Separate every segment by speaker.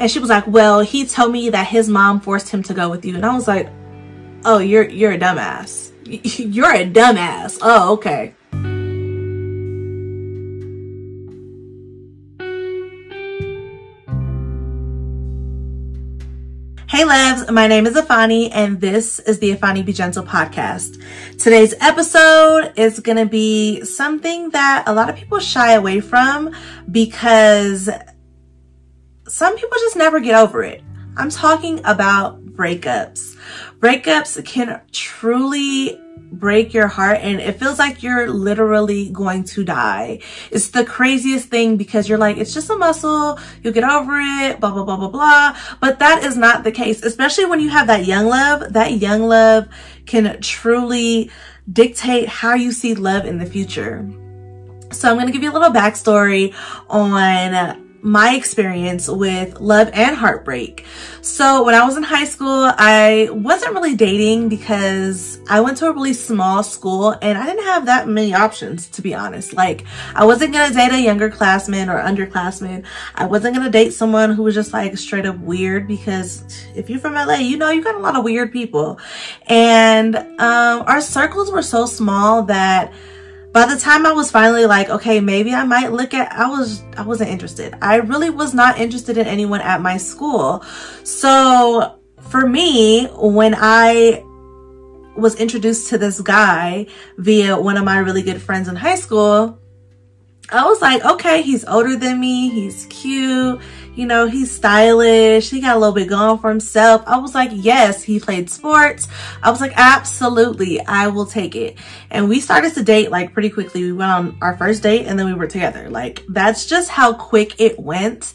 Speaker 1: And she was like, well, he told me that his mom forced him to go with you. And I was like, oh, you're, you're a dumbass. You're a dumbass. Oh, okay. Hey loves, my name is Iphannie and this is the Iphannie Be Gentle podcast. Today's episode is going to be something that a lot of people shy away from because some people just never get over it. I'm talking about breakups. Breakups can truly break your heart and it feels like you're literally going to die. It's the craziest thing because you're like, it's just a muscle, you'll get over it, blah, blah, blah, blah, blah. But that is not the case, especially when you have that young love. That young love can truly dictate how you see love in the future. So I'm going to give you a little backstory on my experience with love and heartbreak. So when I was in high school, I wasn't really dating because I went to a really small school and I didn't have that many options, to be honest. Like I wasn't going to date a younger classman or underclassman. I wasn't going to date someone who was just like straight up weird because if you're from LA, you know, you got a lot of weird people. And um, our circles were so small that by the time I was finally like, okay, maybe I might look at, I was, I wasn't interested. I really was not interested in anyone at my school. So for me, when I was introduced to this guy via one of my really good friends in high school, I was like, okay, he's older than me. He's cute. You know, he's stylish. He got a little bit going for himself. I was like, yes, he played sports. I was like, absolutely, I will take it. And we started to date like pretty quickly. We went on our first date and then we were together. Like that's just how quick it went.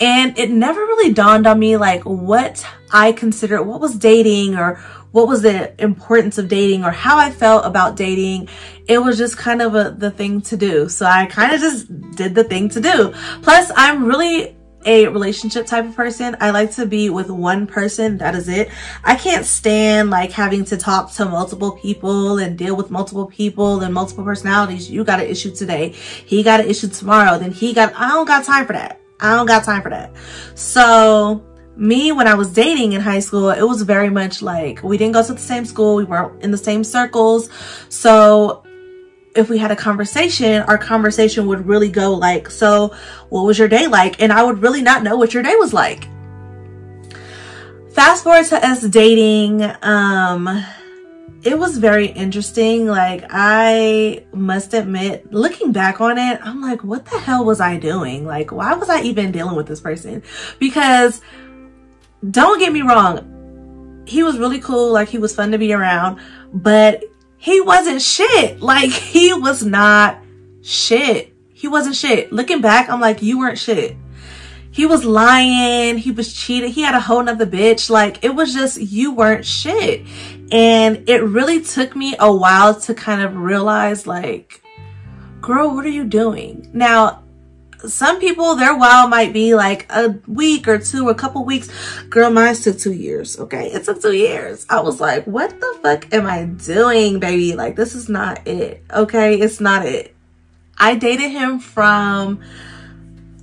Speaker 1: And it never really dawned on me like what I considered, what was dating or what was the importance of dating or how I felt about dating. It was just kind of a, the thing to do. So I kind of just did the thing to do. Plus, I'm really a relationship type of person. I like to be with one person. That is it. I can't stand like having to talk to multiple people and deal with multiple people and multiple personalities. You got an issue today. He got an issue tomorrow. Then he got, I don't got time for that. I don't got time for that. So me when I was dating in high school, it was very much like we didn't go to the same school. We weren't in the same circles. So if we had a conversation, our conversation would really go like, so what was your day like? And I would really not know what your day was like. Fast forward to us dating, um, it was very interesting. Like I must admit, looking back on it, I'm like, what the hell was I doing? Like, why was I even dealing with this person? Because don't get me wrong. He was really cool. Like he was fun to be around, but he wasn't shit. Like he was not shit. He wasn't shit. Looking back, I'm like, you weren't shit. He was lying. He was cheating. He had a whole nother bitch. Like it was just, you weren't shit. And it really took me a while to kind of realize like, girl, what are you doing? Now, some people their wow might be like a week or two, or a couple weeks. Girl, mine took two years. Okay. It took two years. I was like, what the fuck am I doing, baby? Like, this is not it. Okay. It's not it. I dated him from,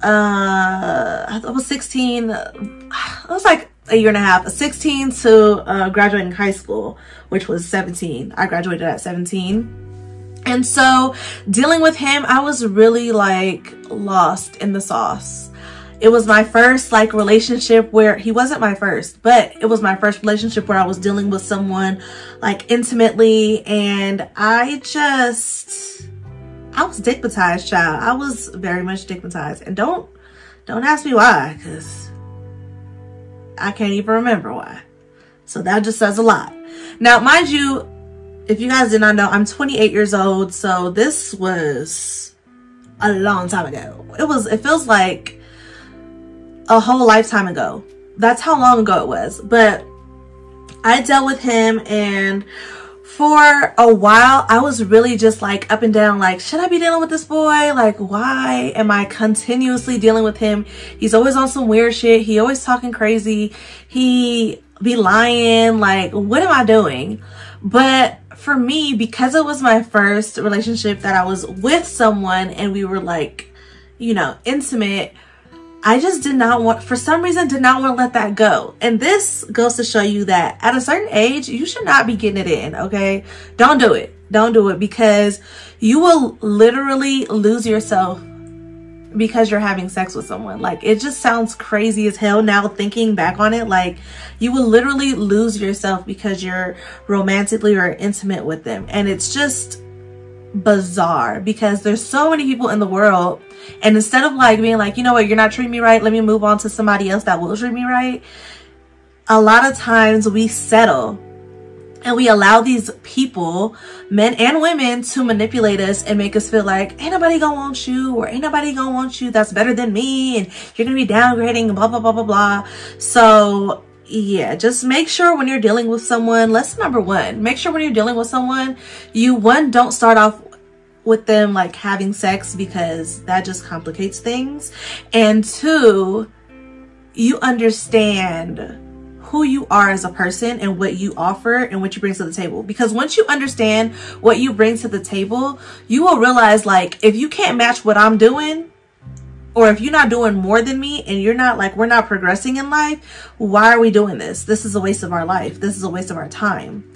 Speaker 1: uh, I was 16. I was like a year and a half, 16 to uh, graduating high school, which was 17. I graduated at 17 and so dealing with him, I was really like lost in the sauce. It was my first like relationship where he wasn't my first, but it was my first relationship where I was dealing with someone like intimately and I just, I was stigmatized child. I was very much stigmatized and don't, don't ask me why because I can't even remember why. So that just says a lot. Now, mind you, if you guys did not know, I'm 28 years old. So this was a long time ago. It was, it feels like a whole lifetime ago. That's how long ago it was. But I dealt with him and for a while, I was really just like up and down, like, should I be dealing with this boy? Like, why am I continuously dealing with him? He's always on some weird shit. He always talking crazy. He be lying. Like, what am I doing? But for me, because it was my first relationship that I was with someone and we were like, you know, intimate, I just did not want, for some reason, did not want to let that go. And this goes to show you that at a certain age, you should not be getting it in, okay? Don't do it. Don't do it because you will literally lose yourself because you're having sex with someone. Like it just sounds crazy as hell now thinking back on it. Like you will literally lose yourself because you're romantically or intimate with them. And it's just bizarre because there's so many people in the world and instead of like being like, you know what, you're not treating me right, let me move on to somebody else that will treat me right. A lot of times we settle and we allow these people, men and women, to manipulate us and make us feel like ain't nobody gonna want you or ain't nobody gonna want you that's better than me and you're gonna be downgrading, blah, blah, blah, blah, blah. So yeah, just make sure when you're dealing with someone, lesson number one, make sure when you're dealing with someone, you one, don't start off with them like having sex because that just complicates things. And two, you understand who you are as a person and what you offer and what you bring to the table. Because once you understand what you bring to the table, you will realize like if you can't match what I'm doing, or if you're not doing more than me and you're not like we're not progressing in life why are we doing this? This is a waste of our life. This is a waste of our time.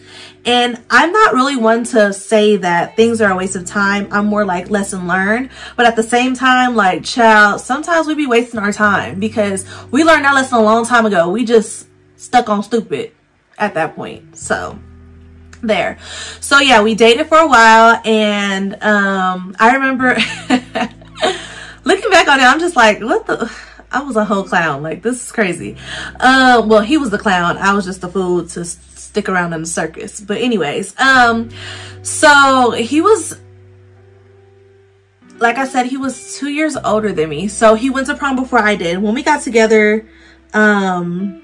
Speaker 1: And i'm not really one to say that things are a waste of time. I'm more like lesson learned. But at the same time like child sometimes we be wasting our time because we learned that lesson a long time ago. We just stuck on stupid at that point. So there. So yeah, we dated for a while and um I remember looking back on it, I'm just like, what the I was a whole clown. Like this is crazy. Uh, well, he was the clown. I was just a fool to stick around in the circus. But anyways, um, so he was, like I said, he was two years older than me. So he went to prom before I did. When we got together, um,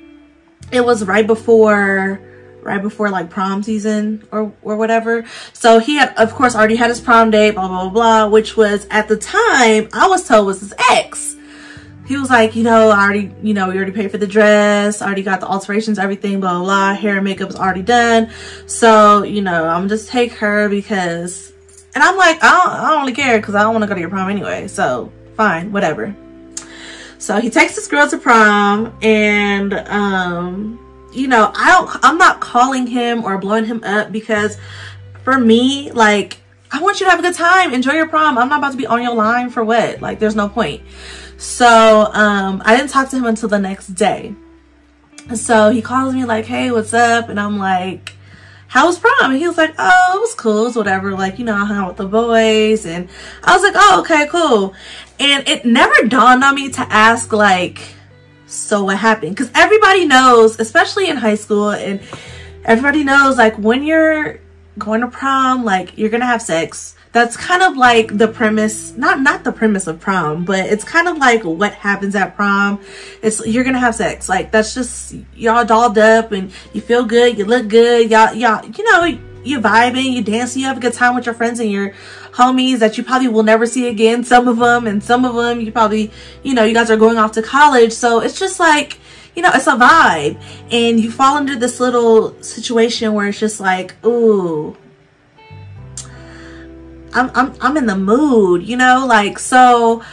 Speaker 1: it was right before right before like prom season or or whatever. So he had of course already had his prom date blah blah blah, blah which was at the time i was told was his ex. He was like you know i already you know we already paid for the dress already got the alterations everything blah blah, blah. hair and makeup is already done. So you know i'm just take her because and i'm like i don't, I don't really care because i don't want to go to your prom anyway so fine whatever so he takes this girl to prom and, um, you know, I don't, I'm not calling him or blowing him up because for me, like, I want you to have a good time. Enjoy your prom. I'm not about to be on your line for what? Like, there's no point. So, um, I didn't talk to him until the next day. So he calls me like, hey, what's up? And I'm like, how was prom? And he was like, oh, it was cool. It's whatever. Like, you know, I hung out with the boys. And I was like, oh, okay, cool. And it never dawned on me to ask, like, so what happened? Because everybody knows, especially in high school, and everybody knows, like, when you're going to prom, like, you're going to have sex that's kind of like the premise not not the premise of prom but it's kind of like what happens at prom. It's you're gonna have sex. Like that's just y'all dolled up and you feel good you look good y'all y'all you know you vibing you dancing you have a good time with your friends and your homies that you probably will never see again. Some of them and some of them you probably you know you guys are going off to college. So it's just like you know, it's a vibe. And you fall into this little situation where it's just like, ooh, I'm, I'm, I'm in the mood, you know, like, so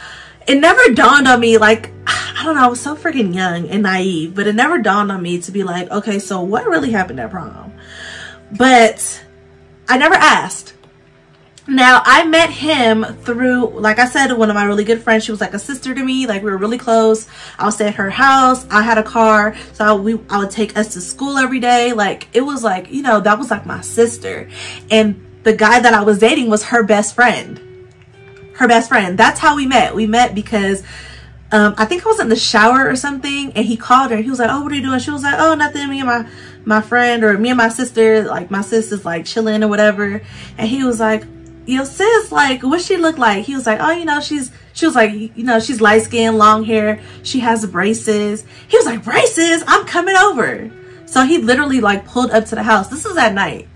Speaker 1: it never dawned on me, like, I don't know, I was so freaking young and naive, but it never dawned on me to be like, okay, so what really happened at prom? But I never asked. Now, I met him through, like I said, one of my really good friends. She was like a sister to me. Like, we were really close. I would stay at her house. I had a car. So I, we, I would take us to school every day. Like, it was like, you know, that was like my sister. And the guy that I was dating was her best friend. Her best friend. That's how we met. We met because um, I think I was in the shower or something and he called her. He was like, oh, what are you doing? She was like, oh, nothing. Me and my, my friend or me and my sister, like my sister's like chilling or whatever. And he was like, yo sis, like what she look like? He was like, oh, you know, she's, she was like, you know, she's light skin, long hair. She has braces. He was like, braces? I'm coming over. So he literally like pulled up to the house. This is at night.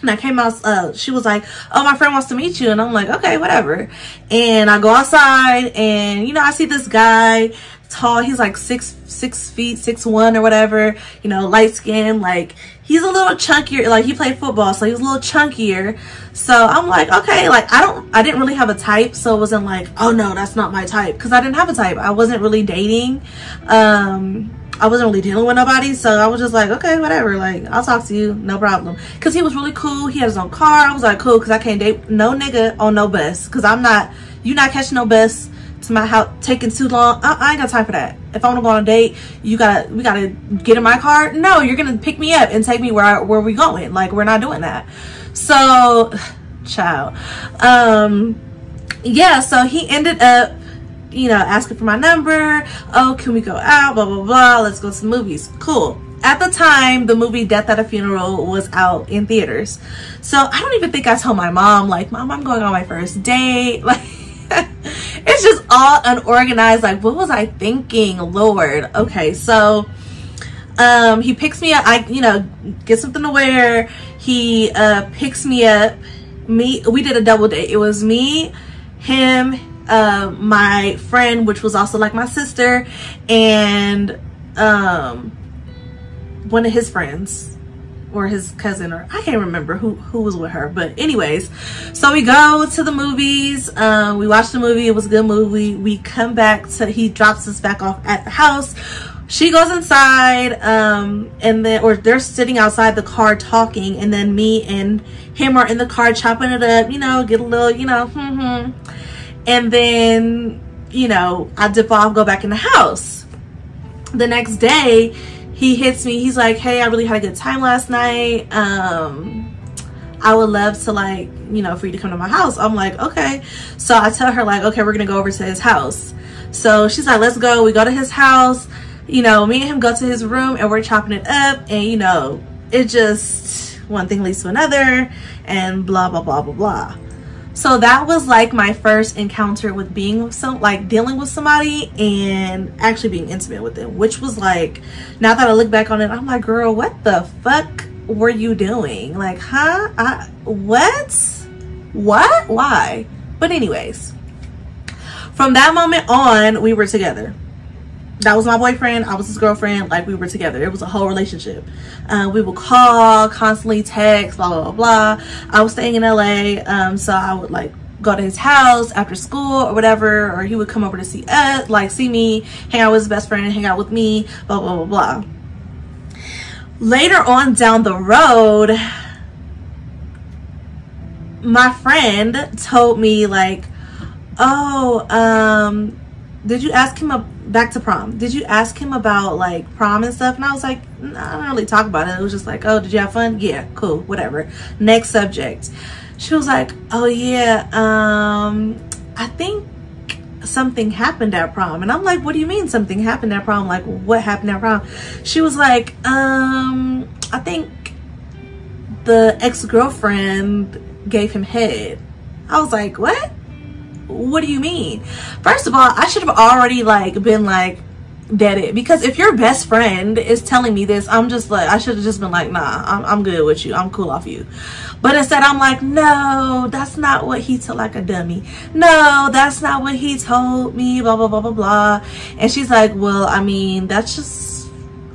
Speaker 1: And I came out, uh, she was like, oh, my friend wants to meet you. And I'm like, okay, whatever. And I go outside and, you know, I see this guy tall. He's like six six feet, six one or whatever. You know, light skin. Like he's a little chunkier. Like he played football, so he was a little chunkier. So I'm like, okay, like I don't, I didn't really have a type, so it wasn't like, oh no, that's not my type, because I didn't have a type. I wasn't really dating. Um, I wasn't really dealing with nobody, so I was just like, okay, whatever. Like I'll talk to you, no problem. Cause he was really cool. He had his own car. I was like, cool, cause I can't date no nigga on no bus, cause I'm not. You not catching no bus to my house taking too long. I, I, ain't got time for that. If I want to go on a date, you gotta we gotta get in my car. No, you're gonna pick me up and take me where I, where we going. Like we're not doing that. So, child. Um, yeah. So he ended up, you know, asking for my number. Oh, can we go out? Blah blah blah. Let's go to movies. Cool. At the time, the movie Death at a Funeral was out in theaters. So I don't even think I told my mom, like, Mom, I'm going on my first date. Like, it's just all unorganized. Like, what was I thinking? Lord. Okay, so um, he picks me up. I, you know, get something to wear. He uh, picks me up. Me, we did a double date. It was me, him, uh, my friend, which was also like my sister, and um, one of his friends or his cousin or I can't remember who who was with her but anyways so we go to the movies um, we watch the movie it was a good movie we come back to he drops us back off at the house she goes inside um, and then or they're sitting outside the car talking and then me and him are in the car chopping it up you know get a little you know hmm, hmm. And then you know I dip off go back in the house the next day he hits me. He's like, hey, I really had a good time last night. Um, I would love to like, you know, for you to come to my house. I'm like, okay. So I tell her like, okay, we're going to go over to his house. So she's like, let's go. We go to his house. You know, me and him go to his room and we're chopping it up. And, you know, it just, one thing leads to another and blah, blah, blah, blah, blah. So that was like my first encounter with being with some, like dealing with somebody and actually being intimate with them, which was like, now that I look back on it, I'm like, girl, what the fuck were you doing? Like, huh? I, what? What? Why? But anyways, from that moment on, we were together that was my boyfriend i was his girlfriend like we were together. It was a whole relationship. Uh, we would call constantly text blah blah blah i was staying in la um, so i would like go to his house after school or whatever or he would come over to see us like see me hang out with his best friend and hang out with me blah blah blah blah. Later on down the road my friend told me like oh um did you ask him a, back to prom? Did you ask him about like prom and stuff? And i was like i don't really talk about it. It was just like oh did you have fun? Yeah cool whatever. Next subject. She was like oh yeah um i think something happened at prom. And i'm like what do you mean something happened at prom? Like what happened at prom? She was like um i think the ex-girlfriend gave him head. I was like what what do you mean? First of all, I should have already like been like dead it because if your best friend is telling me this, I'm just like I should have just been like, nah, I'm I'm good with you. I'm cool off you. But instead I'm like, no, that's not what he told like a dummy. No, that's not what he told me, blah blah blah blah blah. And she's like, Well, I mean, that's just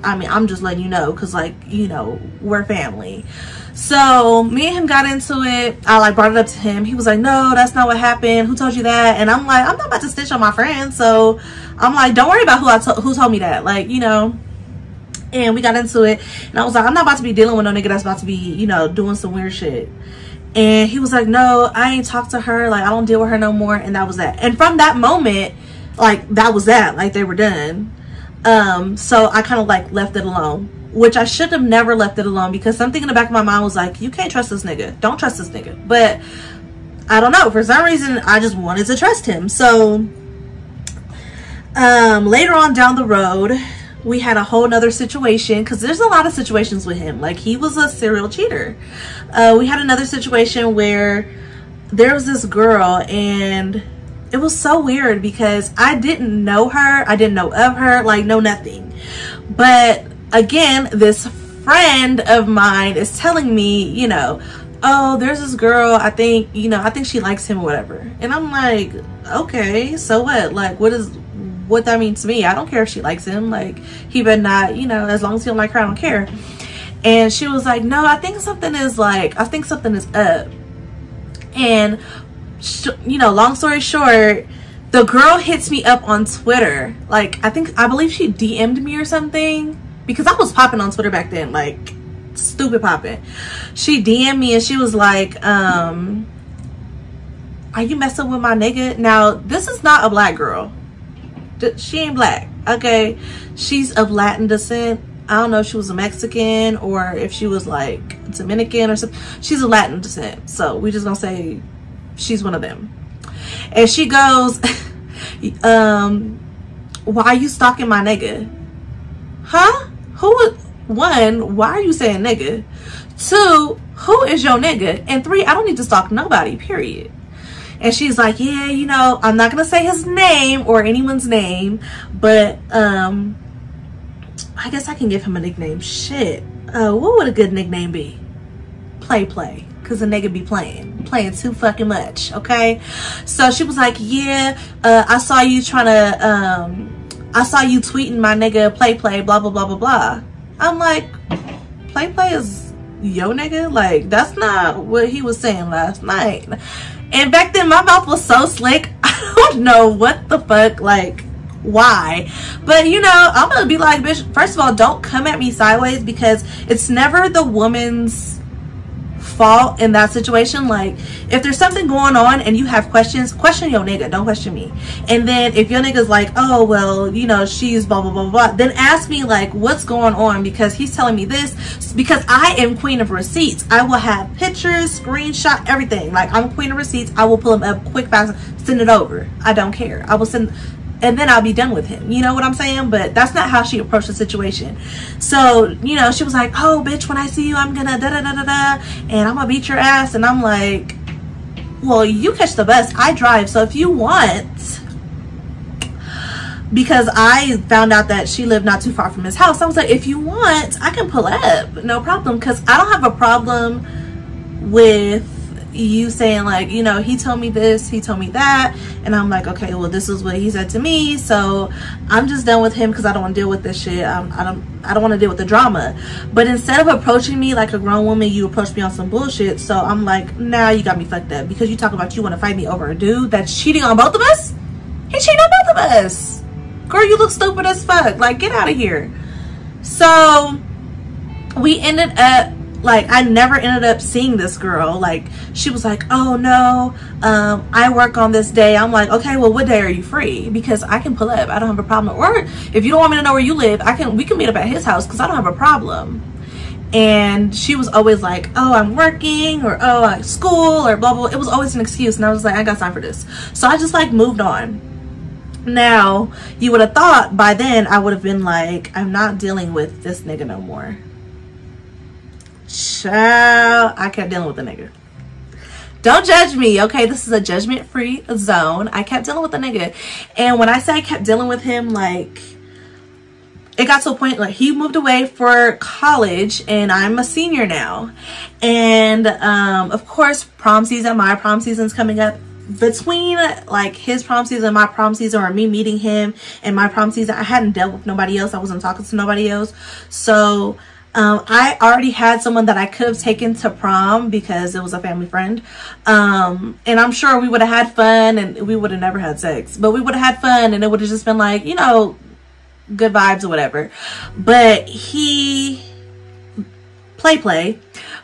Speaker 1: I mean, I'm just letting you know because like, you know, we're family. So me and him got into it. I like brought it up to him. He was like, no, that's not what happened. Who told you that? And I'm like, I'm not about to stitch on my friend. So I'm like, don't worry about who I to who told me that. Like, you know, and we got into it. And I was like, I'm not about to be dealing with no nigga that's about to be, you know, doing some weird shit. And he was like, no, I ain't talked to her. Like, I don't deal with her no more. And that was that. And from that moment, like, that was that. Like, they were done. Um, so I kind of like left it alone which I should have never left it alone because something in the back of my mind was like, you can't trust this nigga. Don't trust this nigga. But I don't know. For some reason, I just wanted to trust him. So um, later on down the road, we had a whole nother situation because there's a lot of situations with him. Like he was a serial cheater. Uh, we had another situation where there was this girl and it was so weird because I didn't know her. I didn't know of her, like know nothing. But again, this friend of mine is telling me, you know, oh, there's this girl, I think, you know, I think she likes him or whatever. And I'm like, okay, so what? Like, what is, what that means to me. I don't care if she likes him. Like, he better not, you know, as long as he don't like her, I don't care. And she was like, no, I think something is like, I think something is up. And, you know, long story short, the girl hits me up on Twitter. Like, I think, I believe she DM'd me or something because I was popping on Twitter back then, like stupid popping. She DM'd me and she was like, um, are you messing with my nigga? Now, this is not a black girl. She ain't black, okay? She's of Latin descent. I don't know if she was a Mexican or if she was like Dominican or something. She's a Latin descent. So we just gonna say she's one of them. And she goes, um, why are you stalking my nigga? Huh? Who, one, why are you saying nigga? Two, who is your nigga? And three, I don't need to stalk nobody, period. And she's like, yeah, you know, I'm not going to say his name or anyone's name, but um, I guess I can give him a nickname. Shit. Uh, what would a good nickname be? Play Play because the nigga be playing playing too fucking much okay so she was like yeah uh, i saw you trying to um i saw you tweeting my nigga play play blah blah blah blah blah. I'm like play play is yo nigga? Like that's not what he was saying last night. And back then my mouth was so slick i don't know what the fuck like why. But you know i'm gonna be like bitch first of all don't come at me sideways because it's never the woman's fault in that situation. Like, if there's something going on and you have questions, question your nigga. Don't question me. And then if your nigga's like, oh, well, you know, she's blah, blah, blah, blah, then ask me, like, what's going on? Because he's telling me this. Because I am queen of receipts. I will have pictures, screenshot, everything. Like, I'm queen of receipts. I will pull them up quick, fast, send it over. I don't care. I will send and then I'll be done with him. You know what I'm saying? But that's not how she approached the situation. So, you know, she was like, oh, bitch, when I see you, I'm gonna da da da da da, and I'm gonna beat your ass. And I'm like, well, you catch the bus. I drive. So if you want, because I found out that she lived not too far from his house, I was like, if you want, I can pull up. No problem. Because I don't have a problem with you saying like you know he told me this he told me that. And i'm like okay well this is what he said to me. So i'm just done with him because i don't want to deal with this shit. I'm, i don't i don't want to deal with the drama. But instead of approaching me like a grown woman you approach me on some bullshit. So i'm like now nah, you got me fucked up. Because you talk about you want to fight me over a dude that's cheating on both of us? He cheating on both of us. Girl you look stupid as fuck. Like get out of here. So we ended up like I never ended up seeing this girl. Like she was like, oh no, um, I work on this day. I'm like, okay, well, what day are you free? Because I can pull up. I don't have a problem. Or if you don't want me to know where you live, I can. We can meet up at his house because I don't have a problem. And she was always like, oh, I'm working or oh, I school or blah blah. It was always an excuse, and I was like, I got time for this. So I just like moved on. Now, you would have thought by then I would have been like, I'm not dealing with this nigga no more. Child, I kept dealing with the nigga. Don't judge me, okay? This is a judgment-free zone. I kept dealing with the nigga. And when I say I kept dealing with him, like, it got to a point, like, he moved away for college, and I'm a senior now. And, um, of course, prom season, my prom season's coming up between like his prom season my prom season or me meeting him and my prom season i hadn't dealt with nobody else i wasn't talking to nobody else so um, I already had someone that I could have taken to prom because it was a family friend. Um, and I'm sure we would have had fun and we would have never had sex, but we would have had fun and it would have just been like, you know, good vibes or whatever. But he, Play Play,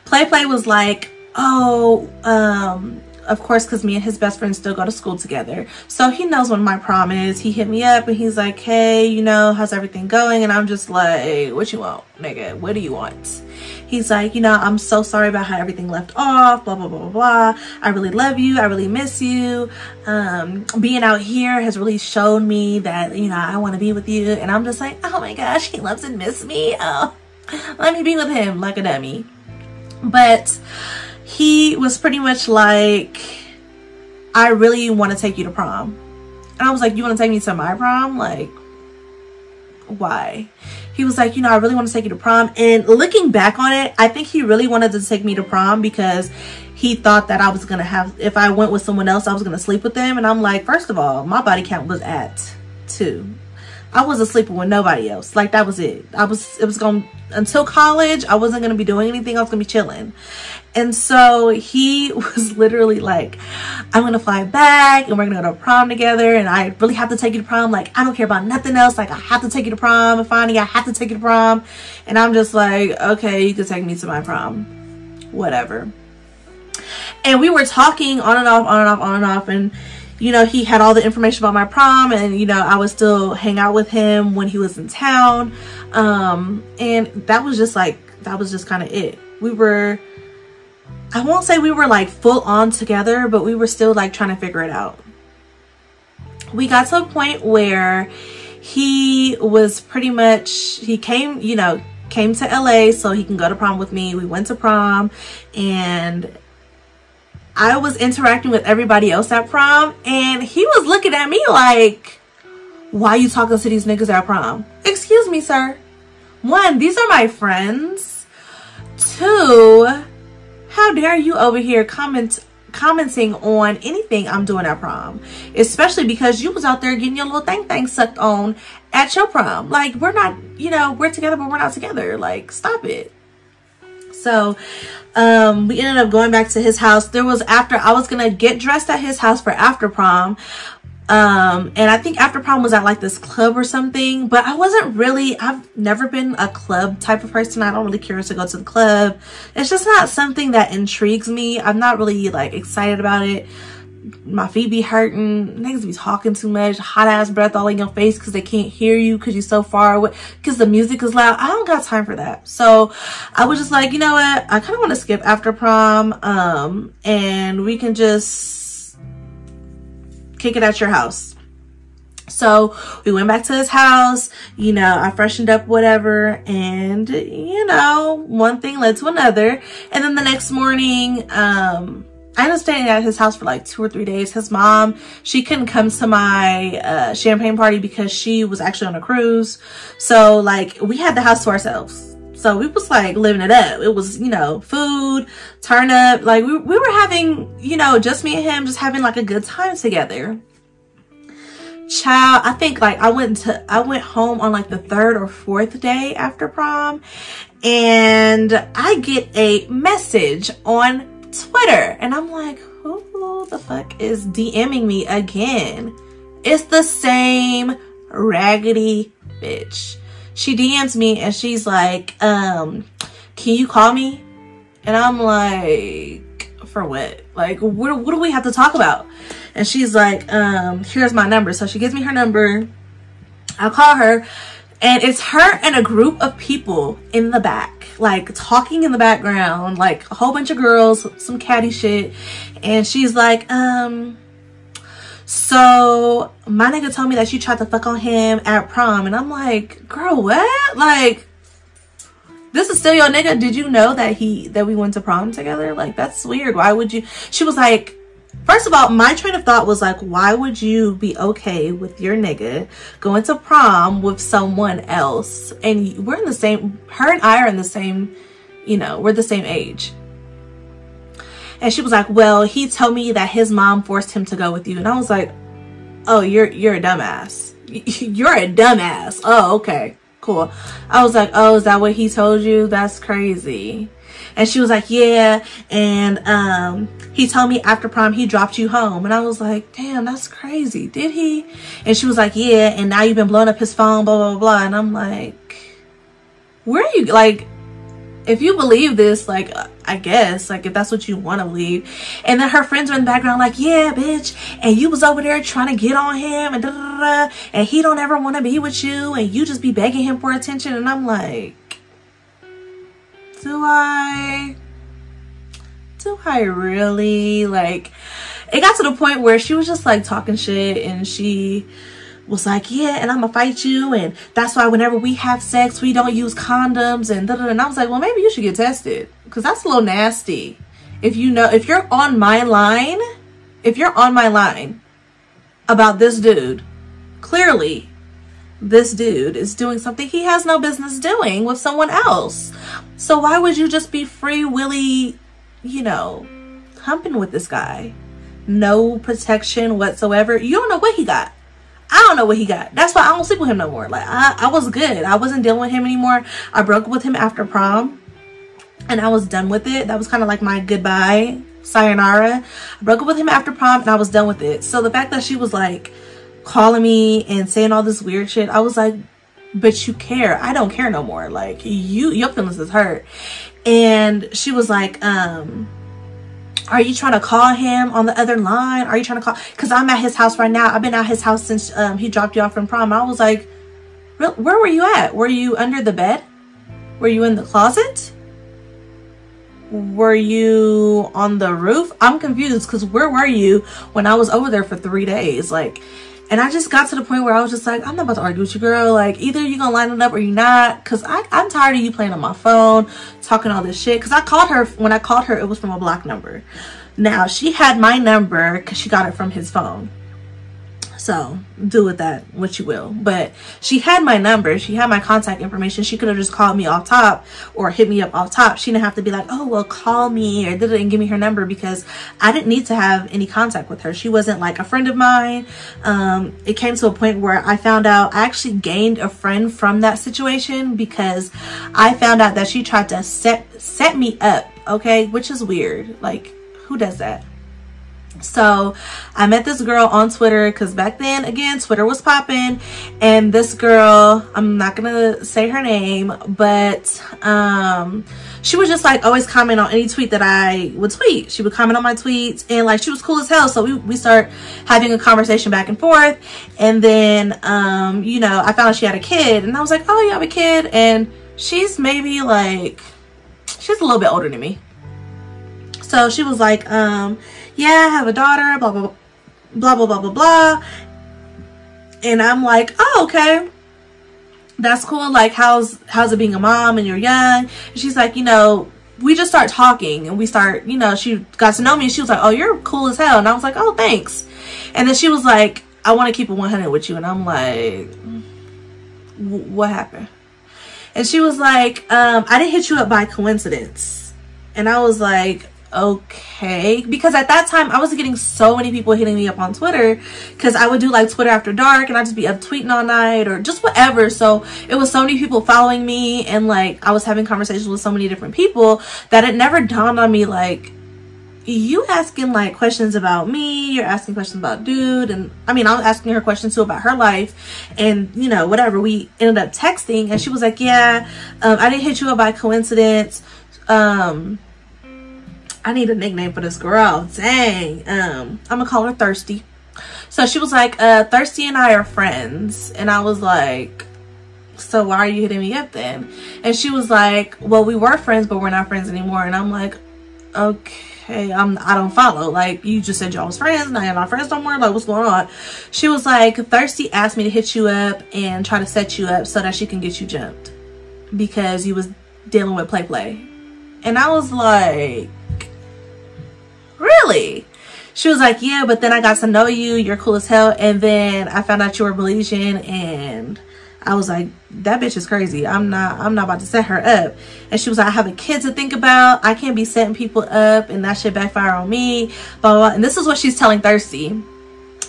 Speaker 1: Play Play was like, oh, um, of course, because me and his best friend still go to school together. So he knows when my prom is. He hit me up and he's like, hey, you know, how's everything going? And I'm just like, what you want, nigga? What do you want? He's like, you know, I'm so sorry about how everything left off, blah, blah, blah, blah, blah. I really love you. I really miss you. Um, being out here has really shown me that, you know, I want to be with you. And I'm just like, oh my gosh, he loves and miss me. Oh, let me be with him like a dummy. But he was pretty much like, I really want to take you to prom. And I was like, you want to take me to my prom? Like, why? He was like, you know, I really want to take you to prom. And looking back on it, I think he really wanted to take me to prom because he thought that I was going to have, if I went with someone else, I was going to sleep with them. And I'm like, first of all, my body count was at too. I wasn't sleeping with nobody else. Like that was it. I was it was going until college. I wasn't gonna be doing anything. I was gonna be chilling. And so he was literally like, I'm gonna fly back and we're gonna go to prom together. And I really have to take you to prom. Like, I don't care about nothing else. Like, I have to take you to prom. And finally, I have to take you to prom. And I'm just like, okay, you can take me to my prom. Whatever. And we were talking on and off, on and off, on and off. And you know, he had all the information about my prom and, you know, I would still hang out with him when he was in town. Um, and that was just like, that was just kind of it. We were, I won't say we were like full on together, but we were still like trying to figure it out. We got to a point where he was pretty much, he came, you know, came to LA so he can go to prom with me. We went to prom and I was interacting with everybody else at prom and he was looking at me like, why you talking to these niggas at prom? Excuse me, sir. One, these are my friends. Two, how dare you over here comment commenting on anything I'm doing at prom, especially because you was out there getting your little thing thing sucked on at your prom. Like we're not, you know, we're together, but we're not together. Like stop it. So um, we ended up going back to his house. There was after I was going to get dressed at his house for after prom. Um, and I think after prom was at like this club or something, but I wasn't really, I've never been a club type of person. I don't really care to go to the club. It's just not something that intrigues me. I'm not really like excited about it my feet be hurting. Niggas be talking too much. Hot ass breath all in your face because they can't hear you because you're so far away. Because the music is loud. I don't got time for that. So I was just like, you know what? I kind of want to skip after prom. Um, and we can just kick it at your house. So we went back to his house, you know, I freshened up, whatever. And, you know, one thing led to another. And then the next morning, um, I ended up staying at his house for like two or three days. His mom, she couldn't come to my uh, champagne party because she was actually on a cruise. So like we had the house to ourselves. So we was like living it up. It was, you know, food, turn up. Like we, we were having, you know, just me and him just having like a good time together. Child, I think like I went to, I went home on like the third or fourth day after prom and I get a message on Twitter. And I'm like, who the fuck is DMing me again? It's the same raggedy bitch. She DMs me and she's like, um, can you call me? And I'm like, for what? Like, what, what do we have to talk about? And she's like, um, here's my number. So she gives me her number. I call her and it's her and a group of people in the back like talking in the background like a whole bunch of girls some catty shit. And she's like um so my nigga told me that she tried to fuck on him at prom. And i'm like girl what? Like this is still your nigga? Did you know that he that we went to prom together? Like that's weird. Why would you? She was like First of all, my train of thought was like, why would you be okay with your nigga going to prom with someone else? And we're in the same, her and I are in the same, you know, we're the same age. And she was like, well, he told me that his mom forced him to go with you. And I was like, oh, you're, you're a dumbass. You're a dumbass. Oh, okay, cool. I was like, oh, is that what he told you? That's crazy. And she was like, yeah. And um, he told me after prom, he dropped you home. And I was like, damn, that's crazy. Did he? And she was like, yeah. And now you've been blowing up his phone, blah, blah, blah. And I'm like, where are you? Like, if you believe this, like, I guess, like, if that's what you want to believe. And then her friends are in the background, like, yeah, bitch. And you was over there trying to get on him and da da da. And he don't ever want to be with you. And you just be begging him for attention. And I'm like, do I, do I really? Like, it got to the point where she was just like talking shit and she was like, yeah, and I'm gonna fight you. And that's why whenever we have sex, we don't use condoms and da, da. And I was like, well, maybe you should get tested because that's a little nasty. If you know, if you're on my line, if you're on my line about this dude, clearly this dude is doing something he has no business doing with someone else. So why would you just be free willy, you know, humping with this guy? No protection whatsoever. You don't know what he got. I don't know what he got. That's why I don't sleep with him no more. Like I, I was good. I wasn't dealing with him anymore. I broke up with him after prom and I was done with it. That was kind of like my goodbye, sayonara. I broke up with him after prom and I was done with it. So the fact that she was like calling me and saying all this weird shit, I was like, but you care. I don't care no more. Like you, your feelings is hurt. And she was like, um, are you trying to call him on the other line? Are you trying to call? Because I'm at his house right now. I've been at his house since um, he dropped you off from prom. I was like, where were you at? Were you under the bed? Were you in the closet? Were you on the roof? I'm confused because where were you when I was over there for three days? Like, and I just got to the point where I was just like, I'm not about to argue with you, girl. Like, either you're going to line it up or you're not. Because I'm tired of you playing on my phone, talking all this shit. Because I called her, when I called her, it was from a block number. Now, she had my number because she got it from his phone. So do with that what you will. But she had my number. She had my contact information. She could have just called me off top or hit me up off top. She didn't have to be like, oh, well, call me or didn't give me her number because I didn't need to have any contact with her. She wasn't like a friend of mine. Um, it came to a point where I found out I actually gained a friend from that situation because I found out that she tried to set, set me up. Okay. Which is weird. Like who does that? So I met this girl on Twitter because back then, again, Twitter was popping. And this girl, I'm not going to say her name, but um, she was just like always comment on any tweet that I would tweet. She would comment on my tweets and like she was cool as hell. So we, we start having a conversation back and forth. And then, um, you know, I found out she had a kid and I was like, oh, you have a kid. And she's maybe like, she's a little bit older than me. So she was like, um, yeah, I have a daughter, blah, blah, blah, blah, blah, blah, blah. And I'm like, oh, okay. That's cool. Like, how's, how's it being a mom and you're young? And she's like, you know, we just start talking and we start, you know, she got to know me and she was like, oh, you're cool as hell. And I was like, oh, thanks. And then she was like, I want to keep it 100 with you. And I'm like, what happened? And she was like, um, I didn't hit you up by coincidence. And I was like, okay. Because at that time i was getting so many people hitting me up on twitter. Because i would do like twitter after dark and i'd just be up tweeting all night or just whatever. So it was so many people following me and like i was having conversations with so many different people that it never dawned on me like you asking like questions about me you're asking questions about dude and i mean i was asking her questions too about her life and you know whatever. We ended up texting and she was like yeah um, i didn't hit you up by coincidence. Um I need a nickname for this girl. Dang. Um, I'm gonna call her Thirsty. So she was like, uh, Thirsty and I are friends. And I was like, so why are you hitting me up then? And she was like, well, we were friends, but we're not friends anymore. And I'm like, okay, I'm, I don't follow. Like, you just said y'all was friends. Now you're not friends no more. Like, what's going on? She was like, Thirsty asked me to hit you up and try to set you up so that she can get you jumped because you was dealing with play play. And I was like, really? She was like, yeah, but then I got to know you. You're cool as hell. And then I found out you were Belizean and I was like, that bitch is crazy. I'm not, I'm not about to set her up. And she was like, I have a kid to think about. I can't be setting people up and that shit backfire on me. Blah, blah, blah. And this is what she's telling Thirsty.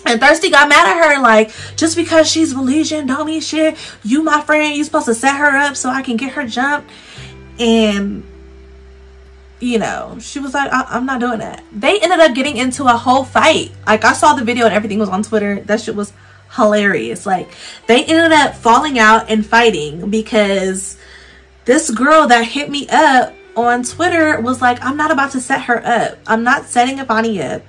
Speaker 1: And Thirsty got mad at her, like, just because she's Belizean, don't mean shit. You, my friend, you supposed to set her up so I can get her jumped. And you know, she was like, I am not doing that. They ended up getting into a whole fight. Like, I saw the video and everything was on Twitter. That shit was hilarious. Like, they ended up falling out and fighting because this girl that hit me up on Twitter was like, I'm not about to set her up. I'm not setting Iphannie up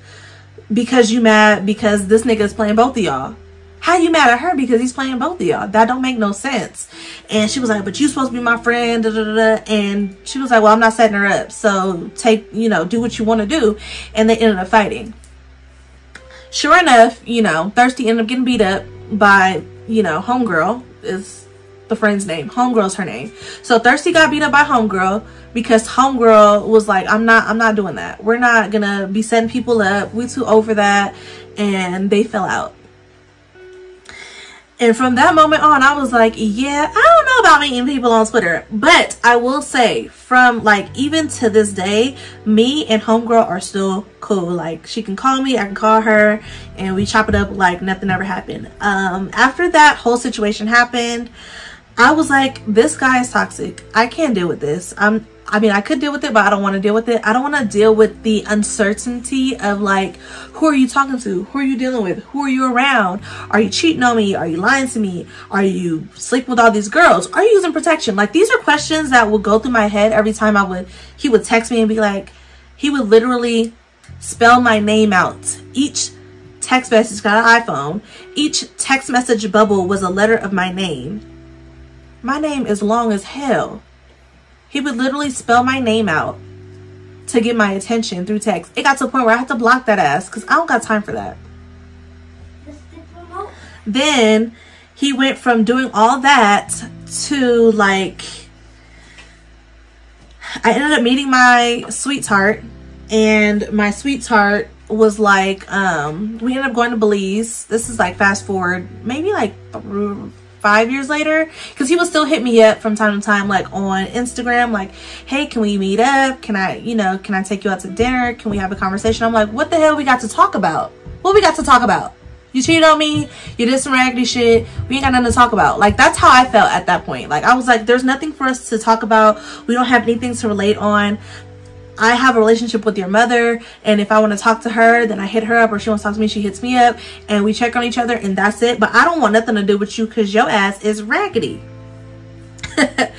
Speaker 1: because you mad because this nigga is playing both of y'all. How you mad at her because he's playing both of y'all? That don't make no sense. And she was like, but you supposed to be my friend. Da, da, da, and she was like, well, I'm not setting her up. So take, you know, do what you want to do. And they ended up fighting. Sure enough, you know, Thirsty ended up getting beat up by, you know, Homegirl is the friend's name. Homegirl's her name. So Thirsty got beat up by Homegirl because Homegirl was like, I'm not, I'm not doing that. We're not gonna be setting people up. We too over that. And they fell out And from that moment on, I was like, yeah, I don't know about meeting people on Twitter. But I will say, from like even to this day, me and Homegirl are still cool. Like she can call me, I can call her, and we chop it up like nothing ever happened. Um, after that whole situation happened, I was like, this guy is toxic. I can't deal with this. I'm I mean, I could deal with it, but I don't want to deal with it. I don't want to deal with the uncertainty of like, who are you talking to? Who are you dealing with? Who are you around? Are you cheating on me? Are you lying to me? Are you sleeping with all these girls? Are you using protection? Like, these are questions that would go through my head every time I would, he would text me and be like, he would literally spell my name out. Each text message got an iPhone. Each text message bubble was a letter of my name. My name is long as hell. He would literally spell my name out to get my attention through text. It got to a point where I had to block that ass because I don't got time for that. Then he went from doing all that to like, I ended up meeting my sweetheart and my sweetheart was like, um, we ended up going to Belize. This is like fast forward, maybe like five years later because he would still hit me up from time to time like on instagram like hey can we meet up? Can i you know can i take you out to dinner? Can we have a conversation? I'm like what the hell we got to talk about? What we got to talk about? You cheated on me. You did some raggedy shit. We ain't got nothing to talk about. Like that's how i felt at that point. Like i was like there's nothing for us to talk about. We don't have anything to relate on I have a relationship with your mother and if I want to talk to her then I hit her up or she wants to talk to me she hits me up and we check on each other and that's it. But I don't want nothing to do with you because your ass is raggedy.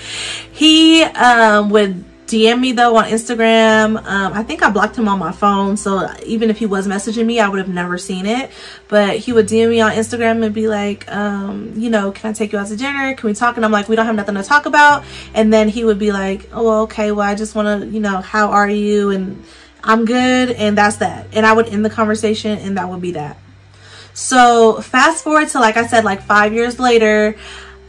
Speaker 1: He um, would DM me though on Instagram. Um, I think I blocked him on my phone. So even if he was messaging me, I would have never seen it. But he would DM me on Instagram and be like, um, you know, can I take you out to dinner? Can we talk? And I'm like, we don't have nothing to talk about. And then he would be like, oh, okay, well, I just want to, you know, how are you? And I'm good. And that's that. And I would end the conversation and that would be that. So fast forward to, like I said, like five years later,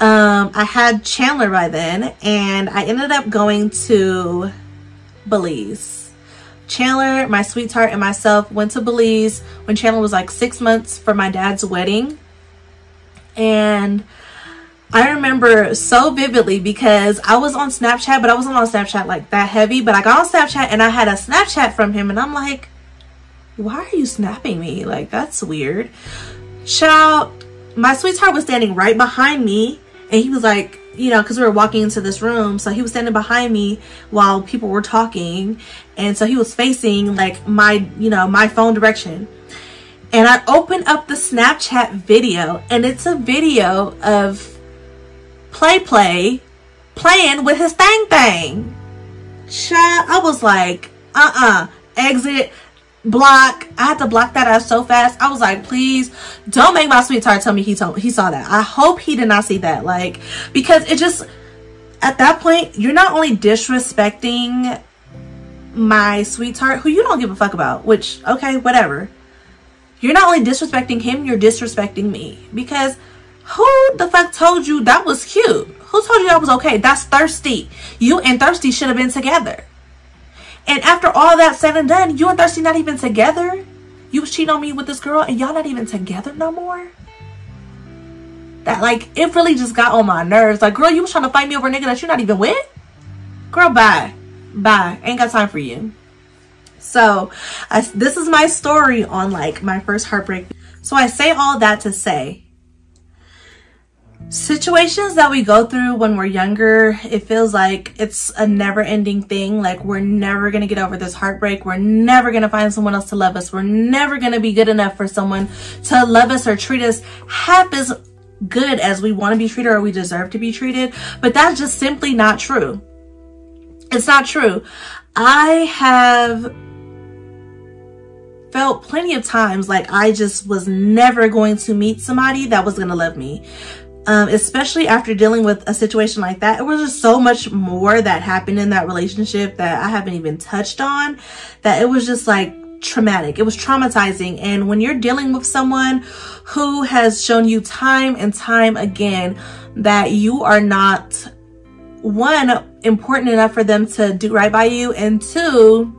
Speaker 1: um, I had Chandler by then and I ended up going to Belize. Chandler, my sweetheart, and myself went to Belize when Chandler was like six months for my dad's wedding. And I remember so vividly because I was on Snapchat, but I wasn't on Snapchat like that heavy. But I got on Snapchat and I had a Snapchat from him and I'm like, why are you snapping me? Like, that's weird. Child, my sweetheart was standing right behind me and he was like you know because we were walking into this room so he was standing behind me while people were talking. And so he was facing like my you know my phone direction. And i opened up the snapchat video and it's a video of play play playing with his thing thing Child, i was like uh-uh exit block. I had to block that out so fast. I was like, please don't make my sweetheart tell me he told he saw that. I hope he did not see that. Like, because it just at that point, you're not only disrespecting my sweetheart, who you don't give a fuck about, which okay, whatever. You're not only disrespecting him, you're disrespecting me. Because who the fuck told you that was cute? Who told you that was okay? That's thirsty. You and thirsty should have been together. And after all that said and done, you and Thirsty not even together? You was cheating on me with this girl and y'all not even together no more? That like, it really just got on my nerves. Like, girl, you was trying to fight me over a nigga that you're not even with? Girl, bye. Bye. Ain't got time for you. So, I, this is my story on like my first heartbreak. So I say all that to say, situations that we go through when we're younger it feels like it's a never-ending thing. Like we're never gonna get over this heartbreak. We're never gonna find someone else to love us. We're never gonna be good enough for someone to love us or treat us half as good as we want to be treated or we deserve to be treated. But that's just simply not true. It's not true. I have felt plenty of times like I just was never going to meet somebody that was going to love me um, especially after dealing with a situation like that. It was just so much more that happened in that relationship that I haven't even touched on that it was just like traumatic. It was traumatizing. And when you're dealing with someone who has shown you time and time again that you are not one important enough for them to do right by you and two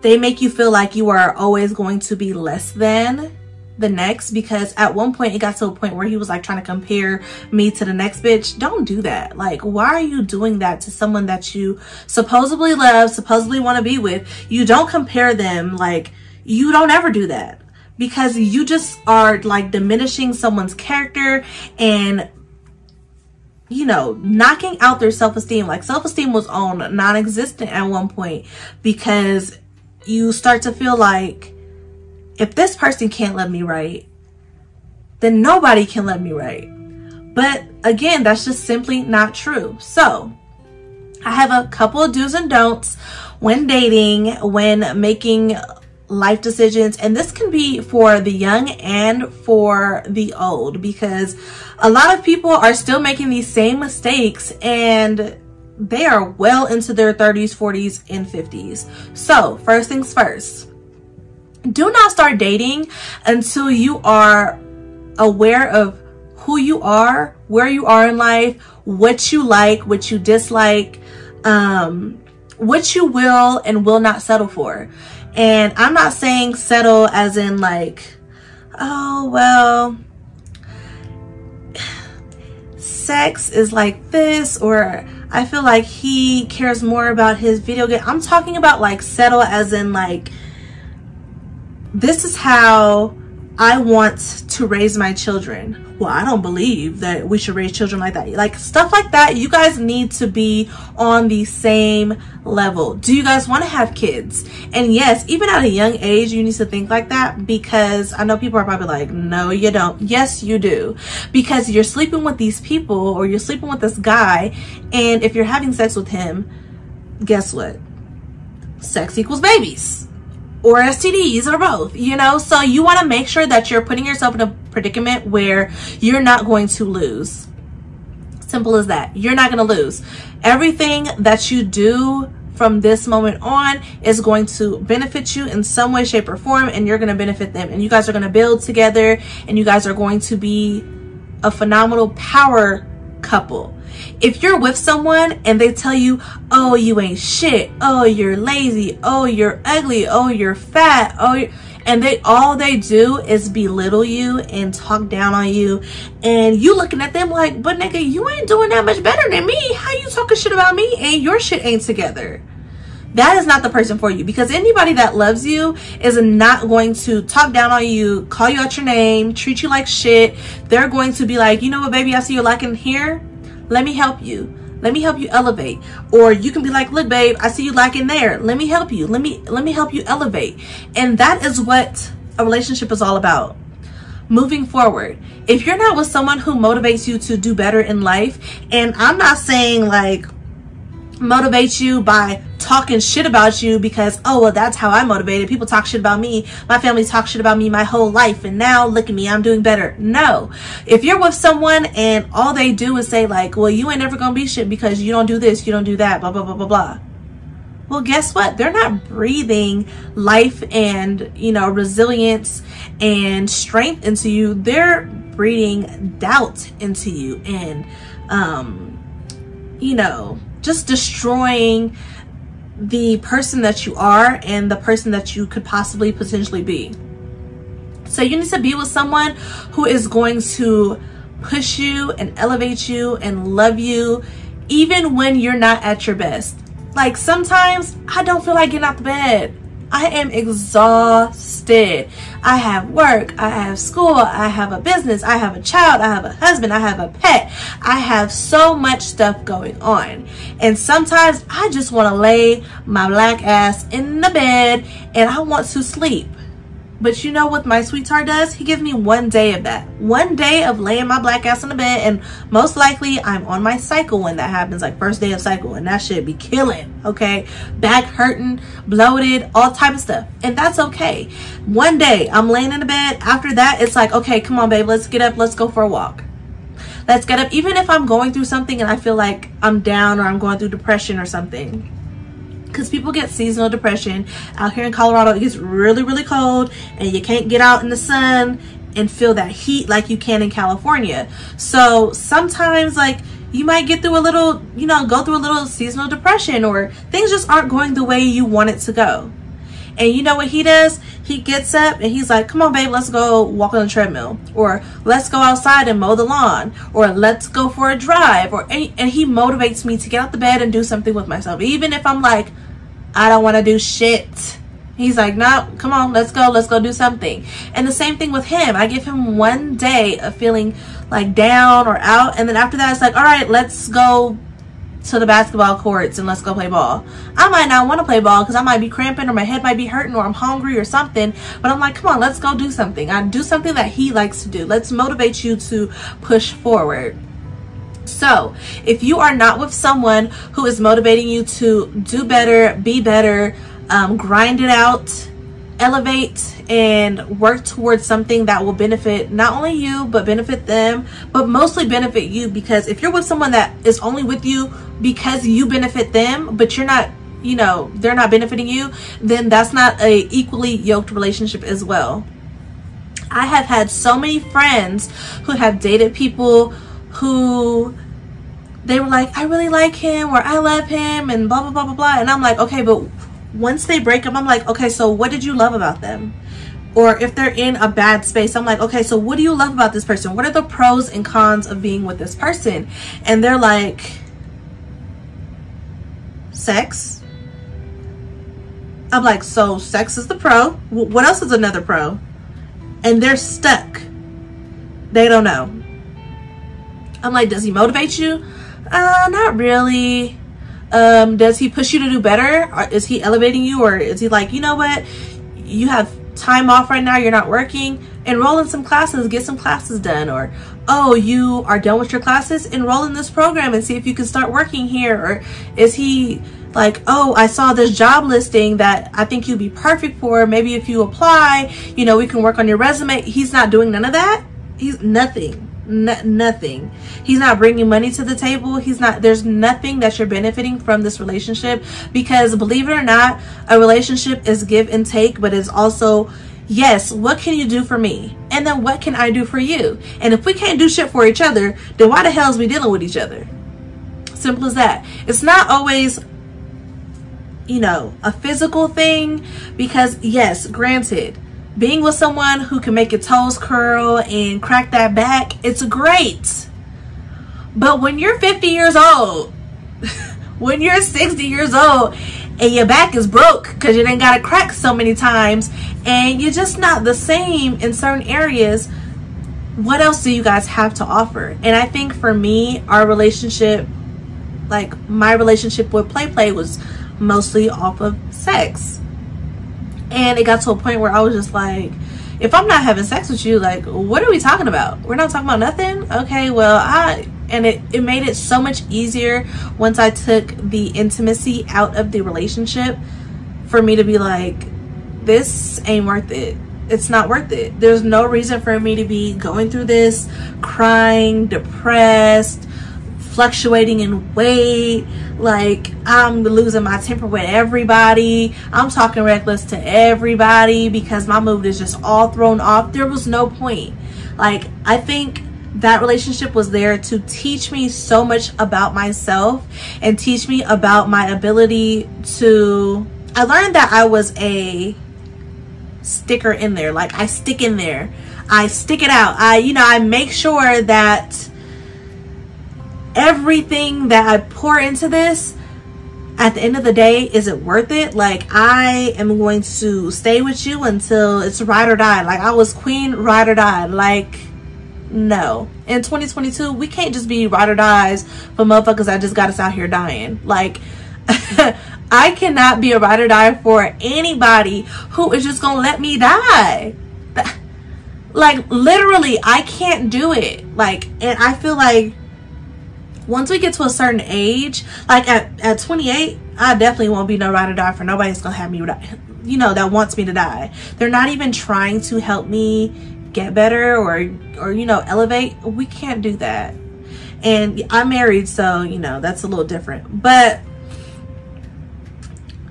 Speaker 1: they make you feel like you are always going to be less than the next because at one point it got to a point where he was like trying to compare me to the next bitch. Don't do that. Like, why are you doing that to someone that you supposedly love, supposedly want to be with? You don't compare them. Like, you don't ever do that because you just are like diminishing someone's character and you know, knocking out their self-esteem. Like self-esteem was on non-existent at one point because you start to feel like if this person can't love me right, then nobody can love me right. But again, that's just simply not true. So I have a couple of do's and don'ts when dating, when making life decisions. And this can be for the young and for the old because a lot of people are still making these same mistakes and they are well into their 30s, 40s, and 50s. So first things first, do not start dating until you are aware of who you are, where you are in life, what you like, what you dislike, um, what you will and will not settle for. And I'm not saying settle as in like, oh, well, sex is like this or I feel like he cares more about his video game. I'm talking about like settle as in like, this is how I want to raise my children. Well, I don't believe that we should raise children like that. Like stuff like that, you guys need to be on the same level. Do you guys want to have kids? And yes, even at a young age, you need to think like that because I know people are probably like, no, you don't. Yes, you do. Because you're sleeping with these people or you're sleeping with this guy. And if you're having sex with him, guess what? Sex equals babies or STDs or both, you know? So you want to make sure that you're putting yourself in a predicament where you're not going to lose. Simple as that. You're not going to lose. Everything that you do from this moment on is going to benefit you in some way, shape, or form, and you're going to benefit them. And you guys are going to build together, and you guys are going to be a phenomenal power couple. If you're with someone and they tell you, oh, you ain't shit, oh, you're lazy, oh, you're ugly, oh, you're fat, oh, and they all they do is belittle you and talk down on you and you looking at them like but nigga you ain't doing that much better than me. How you talking shit about me and your shit ain't together? That is not the person for you because anybody that loves you is not going to talk down on you call you out your name treat you like shit. They're going to be like you know what baby? I see you lacking here let me help you. Let me help you elevate. Or you can be like, look, babe, I see you lacking there. Let me help you. Let me let me help you elevate. And that is what a relationship is all about. Moving forward, if you're not with someone who motivates you to do better in life, and I'm not saying like motivate you by talking shit about you because oh well that's how I'm motivated. People talk shit about me. My family talk shit about me my whole life and now look at me I'm doing better. No. If you're with someone and all they do is say like well you ain't never gonna be shit because you don't do this you don't do that blah blah blah blah blah. Well guess what? They're not breathing life and you know resilience and strength into you. They're breathing doubt into you and um you know just destroying the person that you are and the person that you could possibly potentially be. So you need to be with someone who is going to push you and elevate you and love you even when you're not at your best. Like sometimes I don't feel like getting out the bed. I am exhausted. I have work, I have school, I have a business, I have a child, I have a husband, I have a pet. I have so much stuff going on. And sometimes I just want to lay my black ass in the bed and I want to sleep. But you know what my sweetheart does? He gives me one day of that. One day of laying my black ass in the bed and most likely I'm on my cycle when that happens, like first day of cycle and that should be killing, okay? Back hurting, bloated, all type of stuff. And that's okay. One day I'm laying in the bed. After that, it's like, okay, come on, babe, let's get up. Let's go for a walk. Let's get up. Even if I'm going through something and I feel like I'm down or I'm going through depression or something because people get seasonal depression out here in Colorado it gets really really cold and you can't get out in the sun and feel that heat like you can in California so sometimes like you might get through a little you know go through a little seasonal depression or things just aren't going the way you want it to go and you know what he does he gets up and he's like, come on, babe, let's go walk on the treadmill. Or let's go outside and mow the lawn. Or let's go for a drive. Or And he motivates me to get out the bed and do something with myself. Even if I'm like, I don't want to do shit. He's like, no, come on, let's go, let's go do something. And the same thing with him. I give him one day of feeling like down or out. And then after that, it's like, all right, let's go to the basketball courts and let's go play ball. I might not want to play ball because I might be cramping or my head might be hurting or I'm hungry or something. But I'm like, come on, let's go do something. I do something that he likes to do. Let's motivate you to push forward. So, if you are not with someone who is motivating you to do better, be better, um, grind it out, elevate and work towards something that will benefit not only you but benefit them but mostly benefit you because if you're with someone that is only with you because you benefit them but you're not you know they're not benefiting you then that's not a equally yoked relationship as well. I have had so many friends who have dated people who they were like i really like him or i love him and blah blah blah blah blah and i'm like okay but once they break up, I'm like, okay, so what did you love about them? Or if they're in a bad space, I'm like, okay, so what do you love about this person? What are the pros and cons of being with this person? And they're like, sex. I'm like, so sex is the pro. What else is another pro? And they're stuck. They don't know. I'm like, does he motivate you? Uh, not really. Um does he push you to do better? Or is he elevating you or is he like you know what? You have time off right now you're not working enroll in some classes get some classes done or oh you are done with your classes? Enroll in this program and see if you can start working here. Or is he like oh i saw this job listing that i think you'd be perfect for. Maybe if you apply you know we can work on your resume. He's not doing none of that? He's nothing nothing. He's not bringing money to the table. He's not there's nothing that you're benefiting from this relationship because believe it or not a relationship is give and take but it's also yes what can you do for me? And then what can i do for you? And if we can't do shit for each other then why the hell is we dealing with each other? Simple as that. It's not always you know a physical thing because yes granted being with someone who can make your toes curl and crack that back, it's great. But when you're 50 years old, when you're 60 years old and your back is broke because you didn't got to crack so many times and you're just not the same in certain areas, what else do you guys have to offer? And I think for me, our relationship, like my relationship with Play Play was mostly off of sex and it got to a point where I was just like, if I'm not having sex with you, like, what are we talking about? We're not talking about nothing? Okay, well, I, and it, it made it so much easier once I took the intimacy out of the relationship for me to be like, this ain't worth it. It's not worth it. There's no reason for me to be going through this, crying, depressed, fluctuating in weight. Like I'm losing my temper with everybody. I'm talking reckless to everybody because my mood is just all thrown off. There was no point. Like I think that relationship was there to teach me so much about myself and teach me about my ability to I learned that I was a sticker in there. Like I stick in there. I stick it out. I you know, I make sure that everything that I pour into this, at the end of the day, is it worth it? Like, I am going to stay with you until it's ride or die. Like, I was queen, ride or die. Like, no. In 2022, we can't just be ride or dies for motherfuckers that just got us out here dying. Like, I cannot be a ride or die for anybody who is just gonna let me die. Like, literally, I can't do it. Like, and I feel like once we get to a certain age, like at, at 28, I definitely won't be no ride or die for nobody that's gonna have me, you know, that wants me to die. They're not even trying to help me get better or, or, you know, elevate. We can't do that. And I'm married, so, you know, that's a little different. But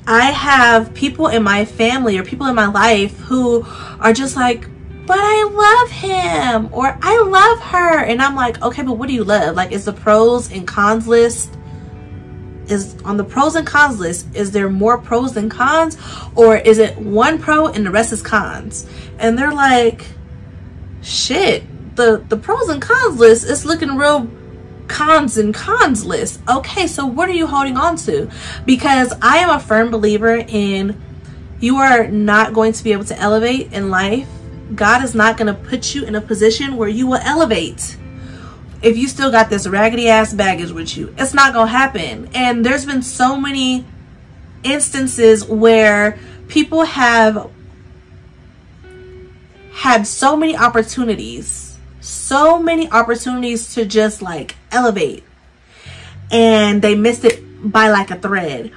Speaker 1: I have people in my family or people in my life who are just like, but I love him or I love her. And I'm like, okay, but what do you love? Like, is the pros and cons list is on the pros and cons list, is there more pros than cons? Or is it one pro and the rest is cons? And they're like, shit, the, the pros and cons list is looking real cons and cons list. Okay, so what are you holding on to? Because I am a firm believer in you are not going to be able to elevate in life. God is not going to put you in a position where you will elevate if you still got this raggedy ass baggage with you. It's not going to happen. And there's been so many instances where people have had so many opportunities, so many opportunities to just like elevate and they missed it by like a thread.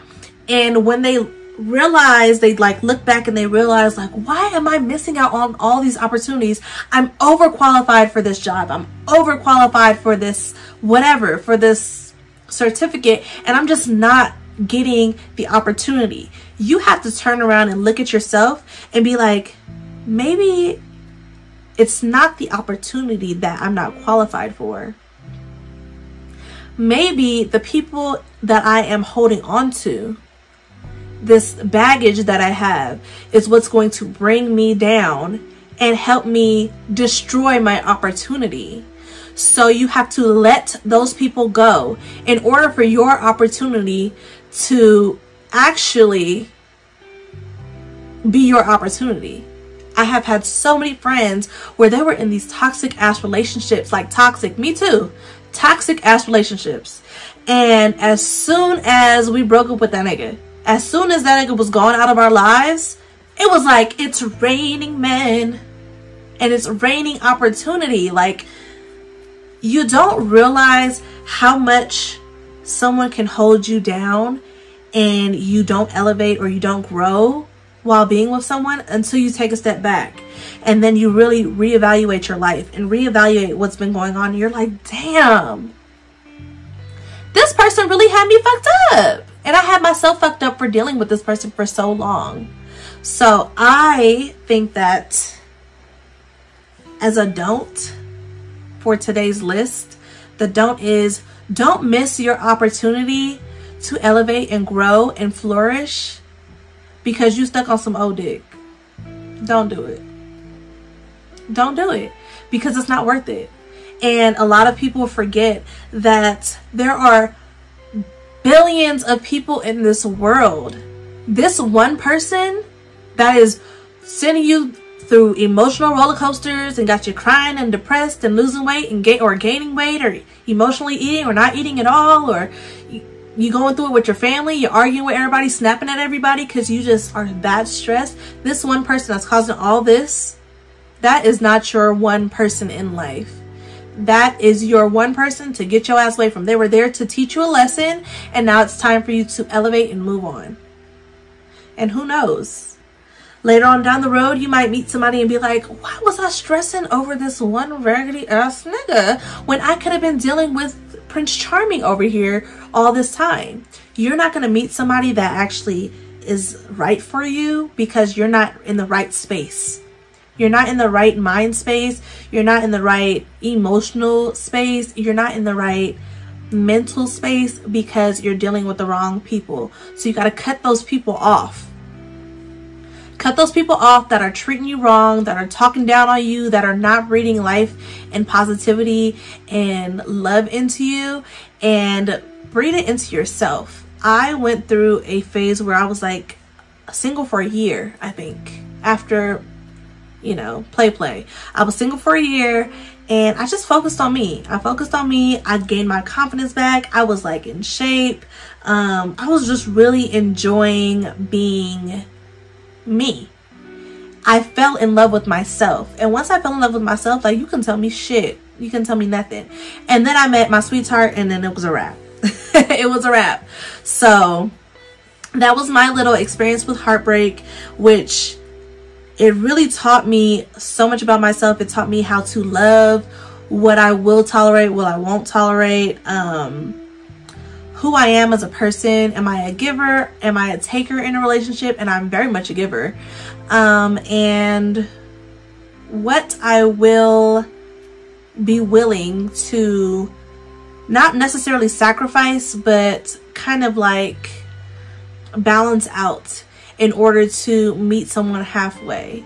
Speaker 1: And when they realize they like look back and they realize like why am i missing out on all these opportunities? I'm overqualified for this job. I'm overqualified for this whatever for this certificate and i'm just not getting the opportunity. You have to turn around and look at yourself and be like maybe it's not the opportunity that i'm not qualified for. Maybe the people that i am holding on to this baggage that I have is what's going to bring me down and help me destroy my opportunity. So you have to let those people go in order for your opportunity to actually be your opportunity. I have had so many friends where they were in these toxic ass relationships, like toxic, me too, toxic ass relationships. And as soon as we broke up with that nigga, as soon as that nigga was gone out of our lives, it was like, it's raining men and it's raining opportunity. Like, you don't realize how much someone can hold you down and you don't elevate or you don't grow while being with someone until you take a step back and then you really reevaluate your life and reevaluate what's been going on. You're like, damn, this person really had me fucked up. And I had myself fucked up for dealing with this person for so long. So I think that as a don't for today's list, the don't is don't miss your opportunity to elevate and grow and flourish because you stuck on some old dick. Don't do it. Don't do it because it's not worth it. And a lot of people forget that there are billions of people in this world. This one person that is sending you through emotional roller coasters and got you crying and depressed and losing weight and gain or gaining weight or emotionally eating or not eating at all or you, you going through it with your family, you're arguing with everybody, snapping at everybody because you just are that stressed. This one person that's causing all this, that is not your one person in life that is your one person to get your ass away from. They were there to teach you a lesson and now it's time for you to elevate and move on. And who knows? Later on down the road, you might meet somebody and be like, why was I stressing over this one raggedy ass nigga when I could have been dealing with Prince Charming over here all this time? You're not going to meet somebody that actually is right for you because you're not in the right space you're not in the right mind space. You're not in the right emotional space. You're not in the right mental space because you're dealing with the wrong people. So you got to cut those people off. Cut those people off that are treating you wrong, that are talking down on you, that are not reading life and positivity and love into you and breathe it into yourself. I went through a phase where I was like single for a year, I think, after you know, play play. I was single for a year and I just focused on me. I focused on me. I gained my confidence back. I was like in shape. Um, I was just really enjoying being me. I fell in love with myself. And once I fell in love with myself, like you can tell me shit. You can tell me nothing. And then I met my sweetheart and then it was a wrap. it was a wrap. So that was my little experience with heartbreak, which it really taught me so much about myself. It taught me how to love, what I will tolerate, what I won't tolerate, um, who I am as a person. Am I a giver? Am I a taker in a relationship? And I'm very much a giver. Um, and what I will be willing to not necessarily sacrifice, but kind of like balance out in order to meet someone halfway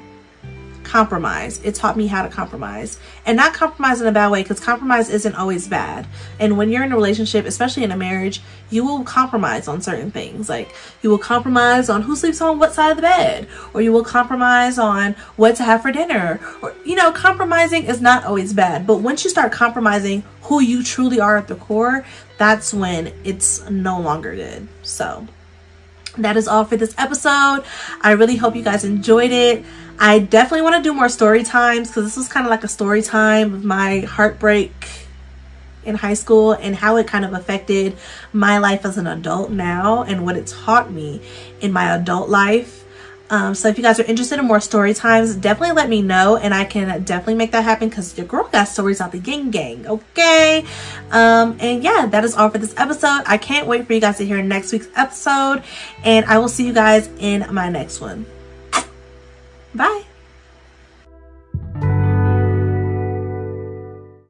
Speaker 1: compromise. It taught me how to compromise and not compromise in a bad way because compromise isn't always bad. And when you're in a relationship, especially in a marriage, you will compromise on certain things. Like you will compromise on who sleeps on what side of the bed, or you will compromise on what to have for dinner. Or, you know, compromising is not always bad. But once you start compromising who you truly are at the core, that's when it's no longer good. So that is all for this episode. I really hope you guys enjoyed it. I definitely want to do more story times because this was kind of like a story time of my heartbreak in high school and how it kind of affected my life as an adult now and what it taught me in my adult life. Um, so if you guys are interested in more story times, definitely let me know and I can definitely make that happen because your girl got stories out the gang gang, okay? Um, and yeah, that is all for this episode. I can't wait for you guys to hear next week's episode and I will see you guys in my next one. Bye.